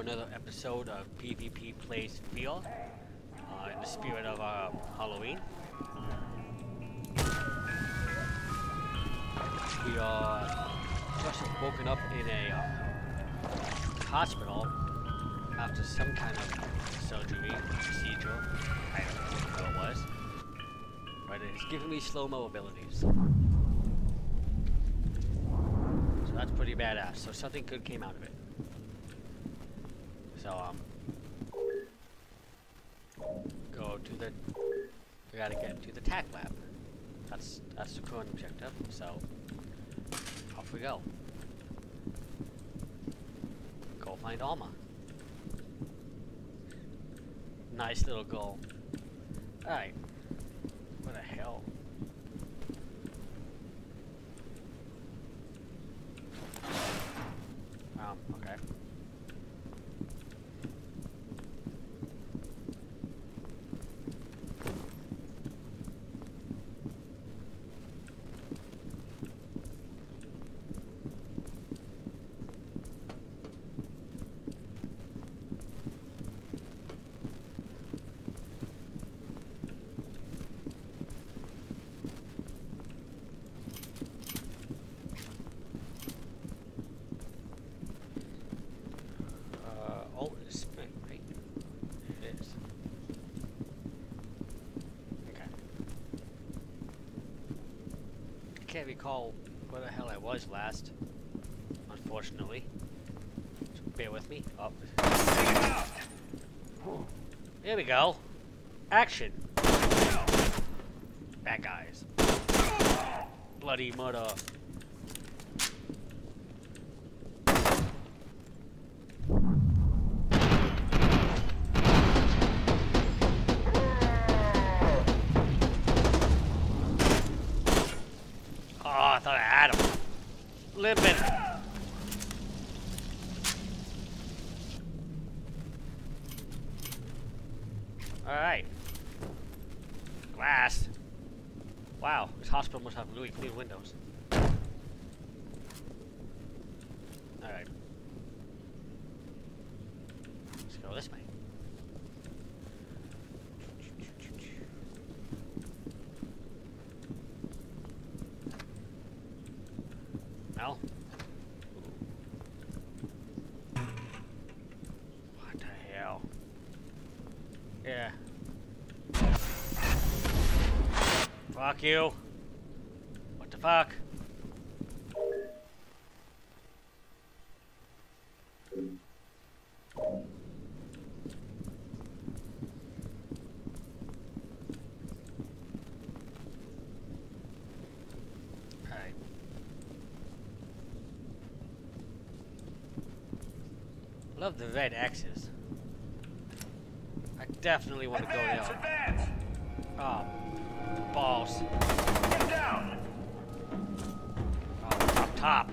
another episode of PvP Plays Fear uh, in the spirit of uh, Halloween. We are just woken up in a uh, hospital after some kind of surgery, procedure. I don't know what it was. But it's giving me slow-mo abilities. So that's pretty badass. So something good came out of it. So, um, go to the, we gotta get to the TAC lab. That's, that's the current objective, so, off we go. Go find Alma. Nice little goal. Alright. What the hell? Um, okay. Uh, oh, it's spring, right? It is. Okay. I can't recall where the hell I was last, unfortunately. So bear with me. Oh. There we go. Action. Bad guys. Bloody murder. Glass. Wow, this hospital must have really clean windows. Alright. Let's go this way. No? What the hell? Yeah. Fuck you. What the fuck? Love the red X's. I definitely want to go there. Oh, balls. Get down! Oh, up top.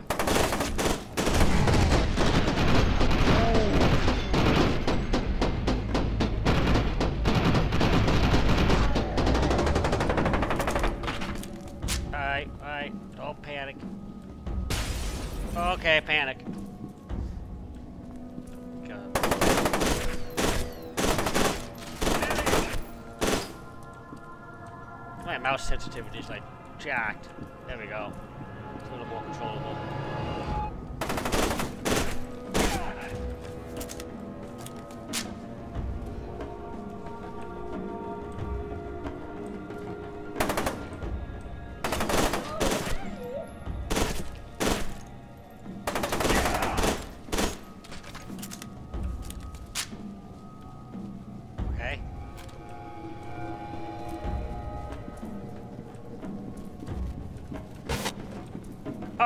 Alright, alright, don't panic. Okay, panic. Sensitivity is like jacked. There we go. It's a little more controllable.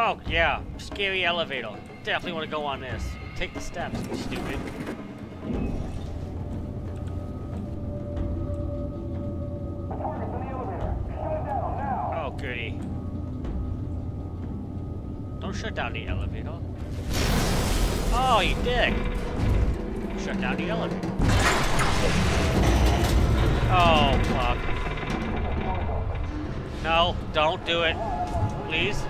Oh, yeah. Scary elevator. Definitely want to go on this. Take the steps, stupid. Oh, goody. Don't shut down the elevator. Oh, you dick. Shut down the elevator. Oh, fuck. No, don't do it. Please.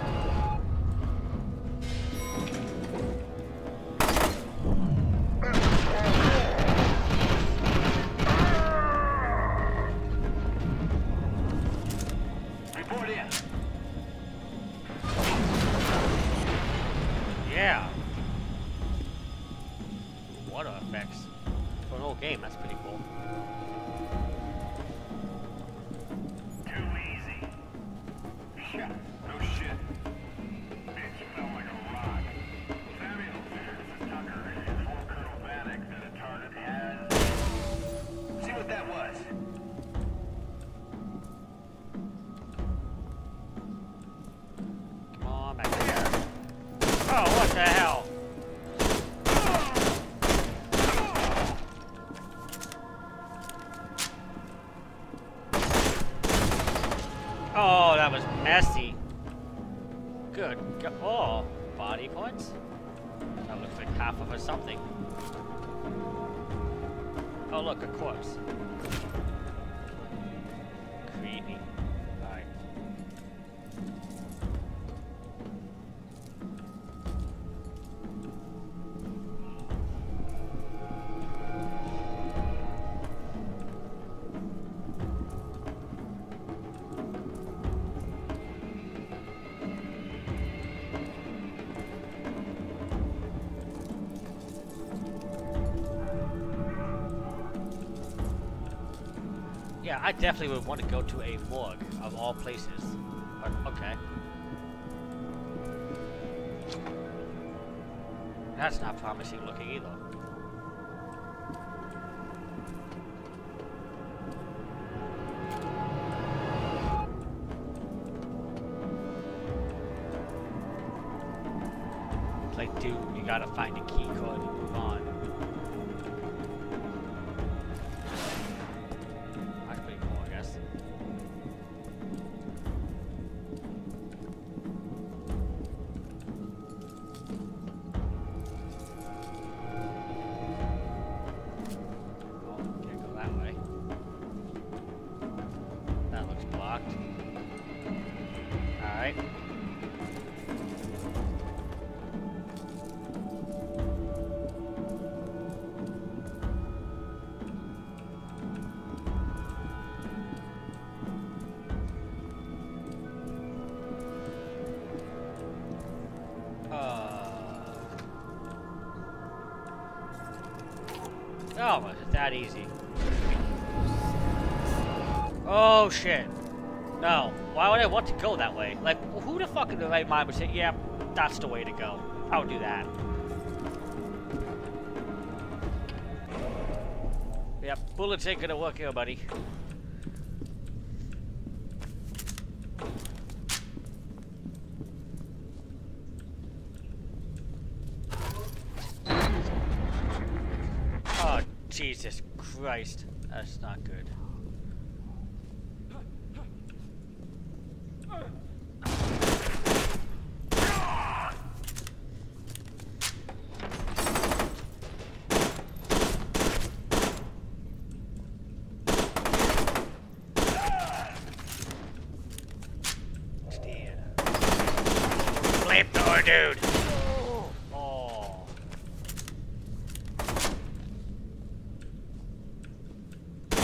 Oh, look, a corpse. Definitely would want to go to a morgue of all places. But okay. That's not promising looking either. Like, dude, you gotta find a key code and move on. Oh shit. No. Why would I want to go that way? Like, who the fuck in the right mind would say, yeah, that's the way to go? I would do that. Yep, bullets ain't gonna work here, buddy. Oh, Jesus Christ. That's not good. Stand. Flamethrower, dude! Oh. The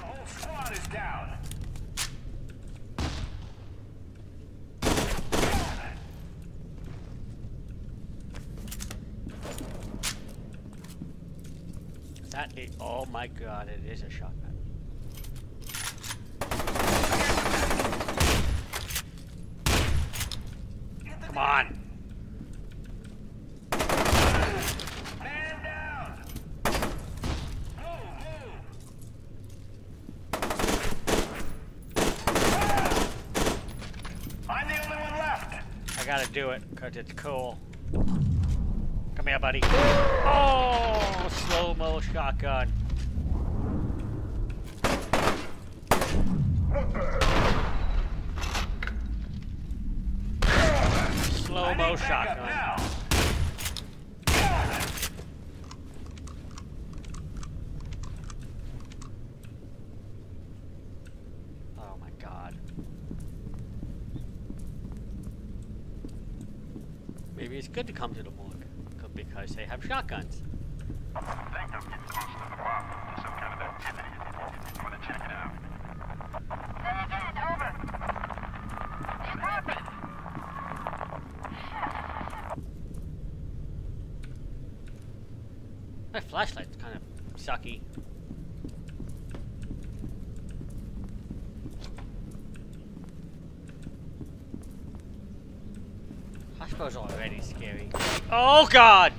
whole squad is down. Is? Oh my god, it is a shotgun. Come on! Man down. Move, move. I'm the only one left. I gotta do it, cause it's cool. Here, buddy. Oh, slow-mo shotgun. Slow-mo shotgun. now. Oh my god. Maybe it's good to come to the morgue, because they have shotguns. I think I'm getting close to the bottom. There's some kind of activity. You want to check it out? Say again, over. You copy? My flashlight's kind of sucky. Hospital's already scary. Oh god!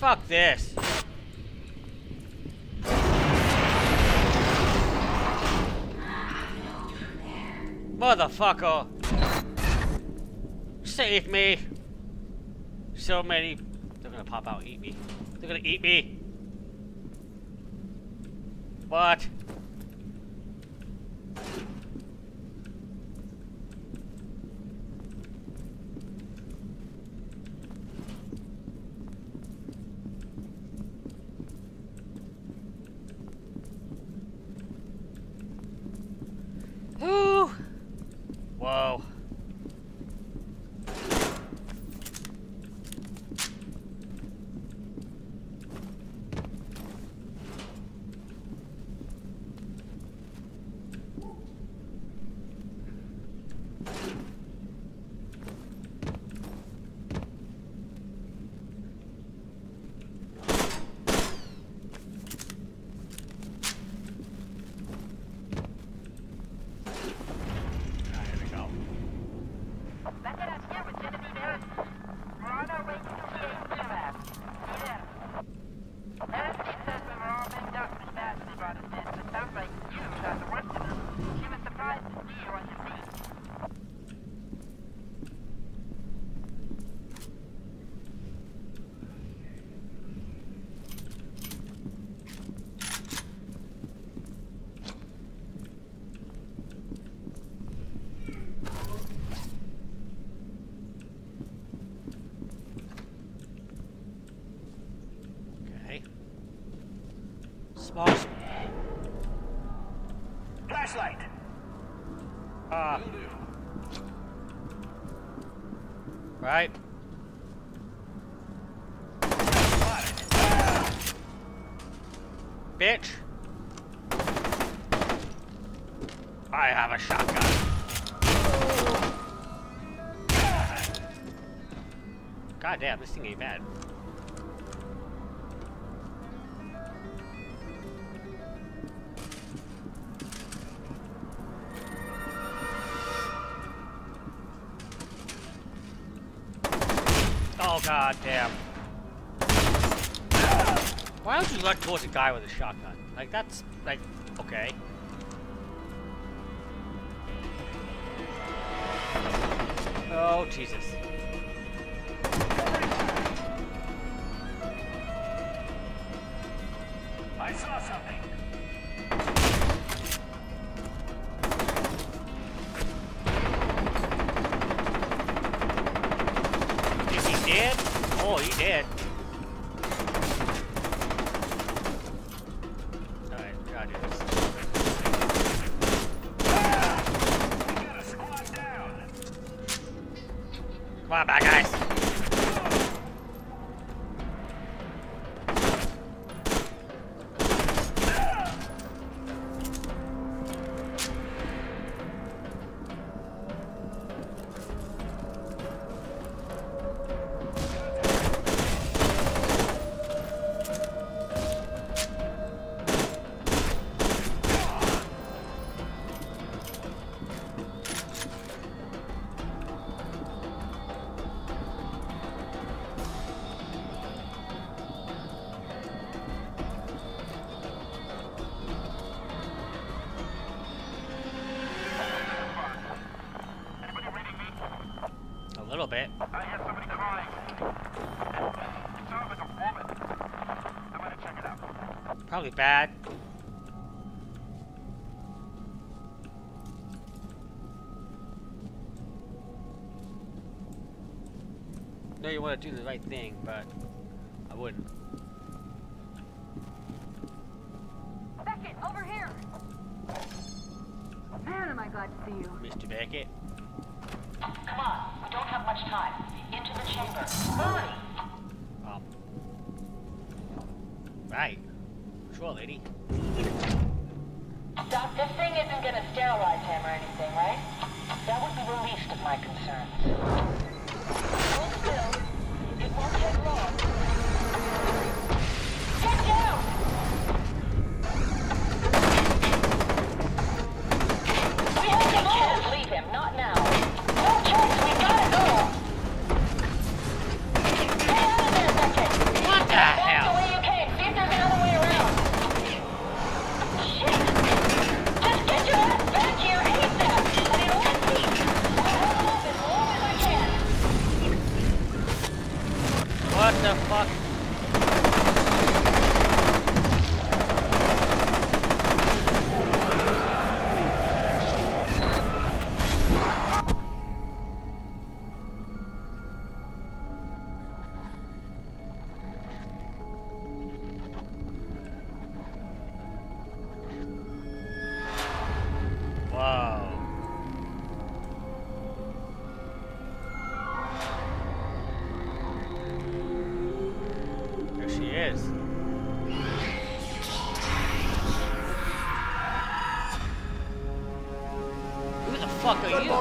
Fuck this. Motherfucker. Save me. So many. They're gonna pop out, eat me. They're gonna eat me. What? spot. Flashlight. Ah. Uh, right. Bitch. I have a shotgun. God damn, this thing ain't bad. Damn. Why would you run towards a guy with a shotgun? Like, that's, like, okay. Oh, Jesus. little bit. I hear somebody crying. It sounds like a woman. I'm gonna check it out. Probably bad. Right. Sure, lady. Doc, this thing isn't gonna sterilize him or anything, right? That would be the least of my concerns.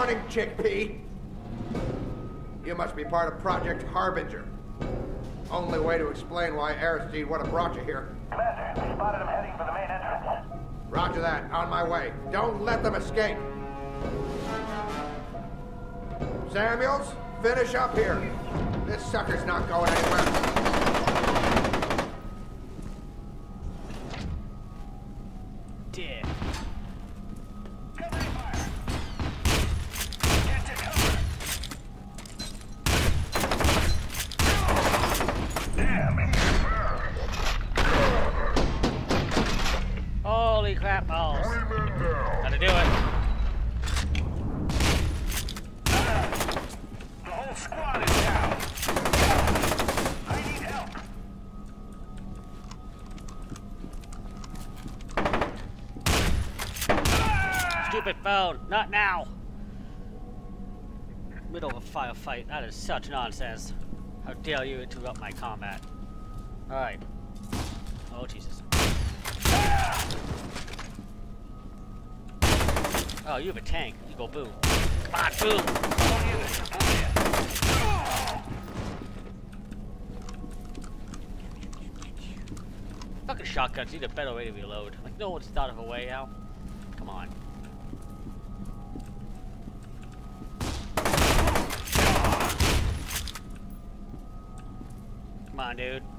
Morning, Chickpea. You must be part of Project Harbinger. Only way to explain why Aristide would have brought you here. Commander, we spotted him heading for the main entrance. Roger that. On my way. Don't let them escape. Samuels, finish up here. This sucker's not going anywhere. Not now. Middle of a firefight. That is such nonsense. How dare you interrupt my combat. Alright. Oh, Jesus. Oh, you have a tank. You go boom. Come on, boom. Fucking shotguns need a better way to reload. Like, no one's thought of a way out. Come on. On, dude.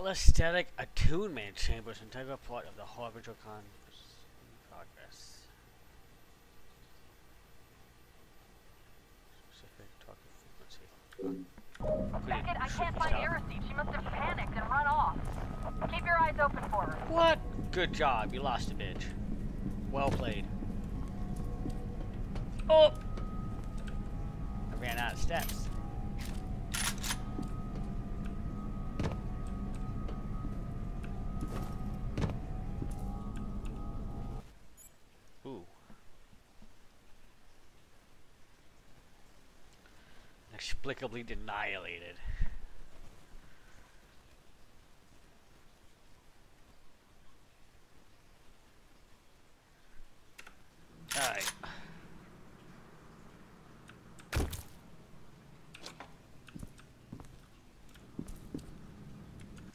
Telesthetic attunement chambers, integral part of the Harbinger con progress. Specific target frequency. Becket, I can't find. Aristide. She must have panicked and run off. Keep your eyes open for her. What? Good job. You lost a bitch. Well played. Oh! I ran out of steps. Inexplicably annihilated. Alright.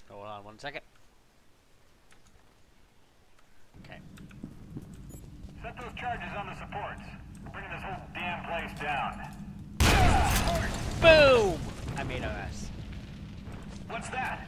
Hold on one second. Okay. Set those charges on the supports. We're bringing this whole damn place down. Boom! I made a mess. What's that?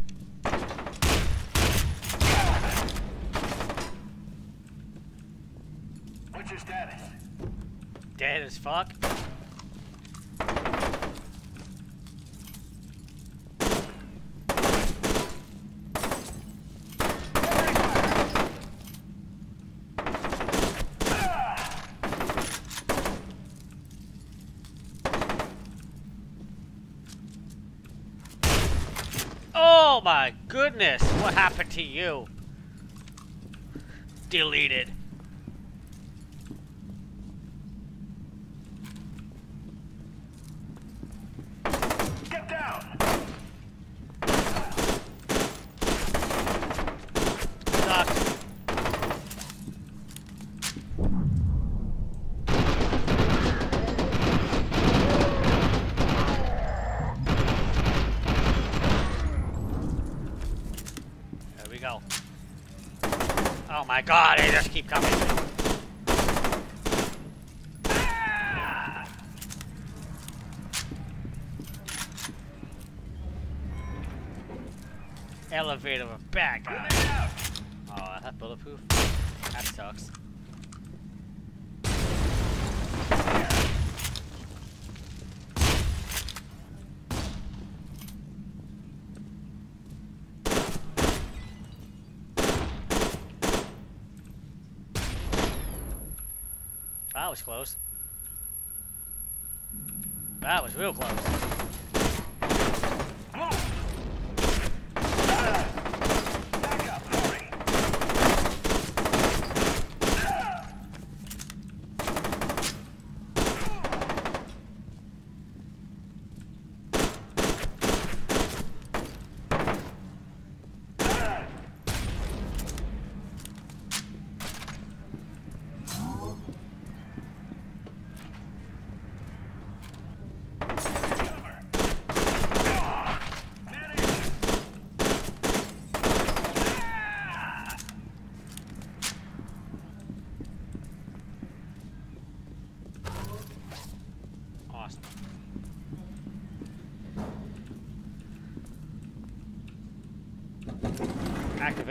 goodness, what happened to you? Deleted. Get down! Sucks. There we go. Oh my god, they just keep coming. Elevator back. Oh, is that bulletproof? That sucks. That was close. That was real close.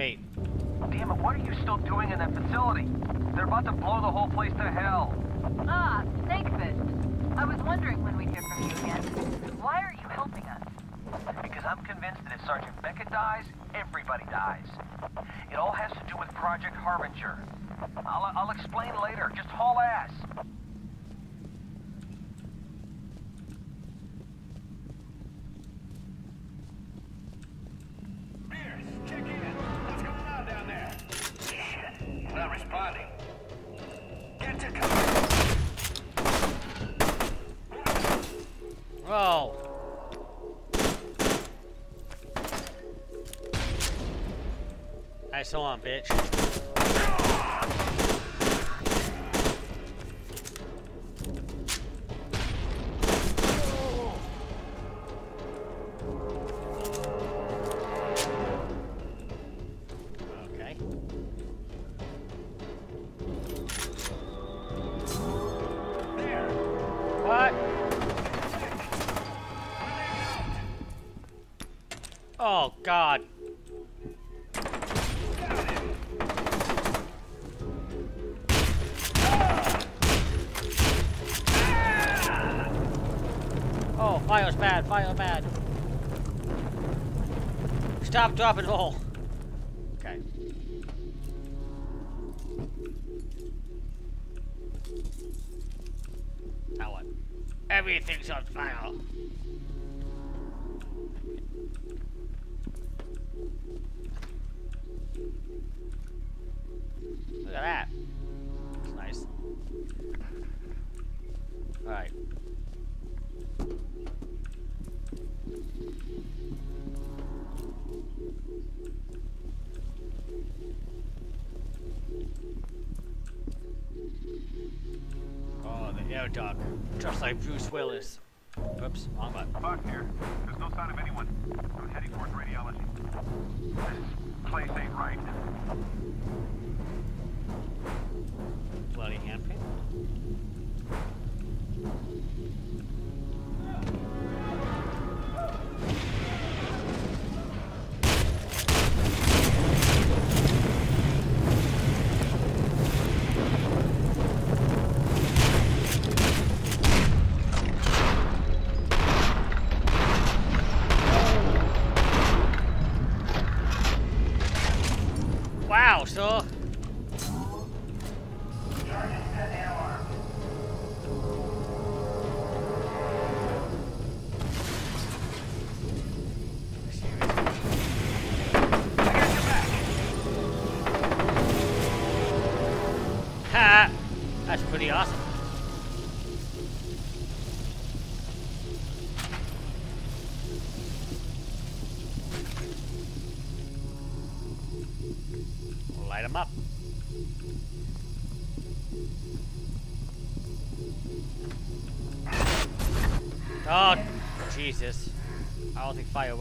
8. Damn it, what are you still doing in that facility? They're about to blow the whole place to hell. Ah, Snakefist. I was wondering when we'd hear from you again. Why are you helping us? Because I'm convinced that if Sergeant Becket dies, everybody dies. It all has to do with Project Harbinger. I'll, I'll explain later. Just haul ass. So on, bitch. Stop, drop, and roll. Okay. Now what? Everything's on fire. Air duct. Just like Bruce Willis. Oops, wrong button. Buck here. There's no sign of anyone. I'm heading towards radiology. This place ain't right. I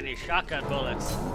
Need shotgun bullets.